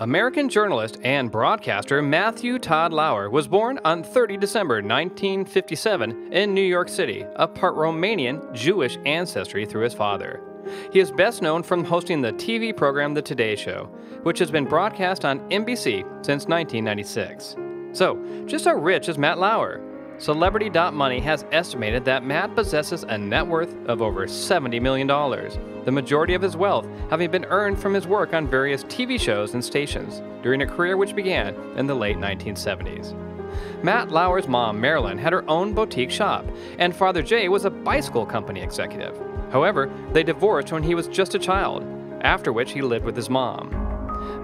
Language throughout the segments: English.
American journalist and broadcaster Matthew Todd Lauer was born on 30 December 1957 in New York City, of part Romanian Jewish ancestry through his father. He is best known from hosting the TV program The Today Show, which has been broadcast on NBC since 1996. So, just how rich is Matt Lauer? Celebrity.money has estimated that Matt possesses a net worth of over $70 million, the majority of his wealth having been earned from his work on various TV shows and stations during a career which began in the late 1970s. Matt Lauer's mom, Marilyn, had her own boutique shop, and Father Jay was a bicycle company executive. However, they divorced when he was just a child, after which he lived with his mom.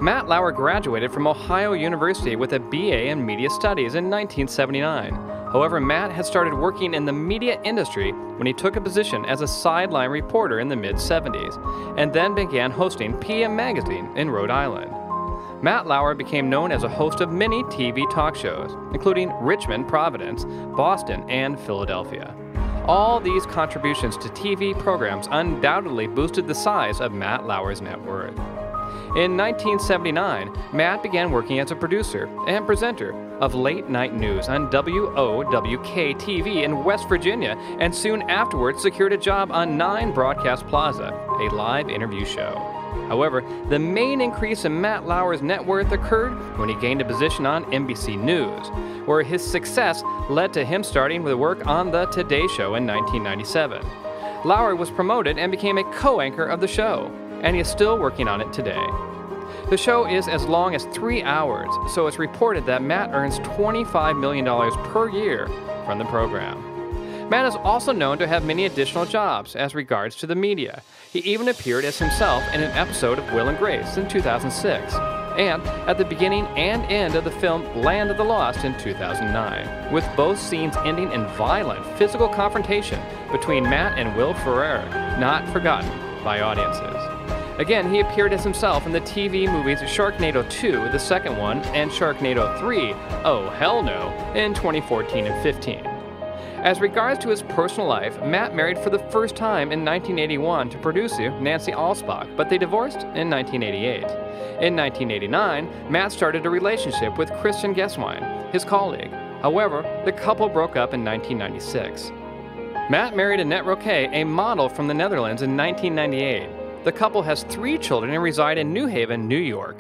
Matt Lauer graduated from Ohio University with a BA in Media Studies in 1979 However, Matt had started working in the media industry when he took a position as a sideline reporter in the mid 70s, and then began hosting PM Magazine in Rhode Island. Matt Lauer became known as a host of many TV talk shows, including Richmond, Providence, Boston, and Philadelphia. All these contributions to TV programs undoubtedly boosted the size of Matt Lauer's net worth. In 1979, Matt began working as a producer and presenter of late night news on WOWK TV in West Virginia and soon afterwards secured a job on 9 Broadcast Plaza, a live interview show. However, the main increase in Matt Lauer's net worth occurred when he gained a position on NBC News, where his success led to him starting with work on The Today Show in 1997. Lauer was promoted and became a co anchor of the show and he is still working on it today. The show is as long as three hours, so it's reported that Matt earns $25 million per year from the program. Matt is also known to have many additional jobs as regards to the media. He even appeared as himself in an episode of Will and Grace in 2006, and at the beginning and end of the film Land of the Lost in 2009, with both scenes ending in violent physical confrontation between Matt and Will Ferrell, not forgotten by audiences. Again, he appeared as himself in the TV movies Sharknado 2, the second one, and Sharknado 3, Oh Hell No, in 2014 and 15. As regards to his personal life, Matt married for the first time in 1981 to producer Nancy Alspaugh, but they divorced in 1988. In 1989, Matt started a relationship with Kristen Gesswein, his colleague. However, the couple broke up in 1996. Matt married Annette Roque, a model from the Netherlands, in 1998. The couple has three children and reside in New Haven, New York.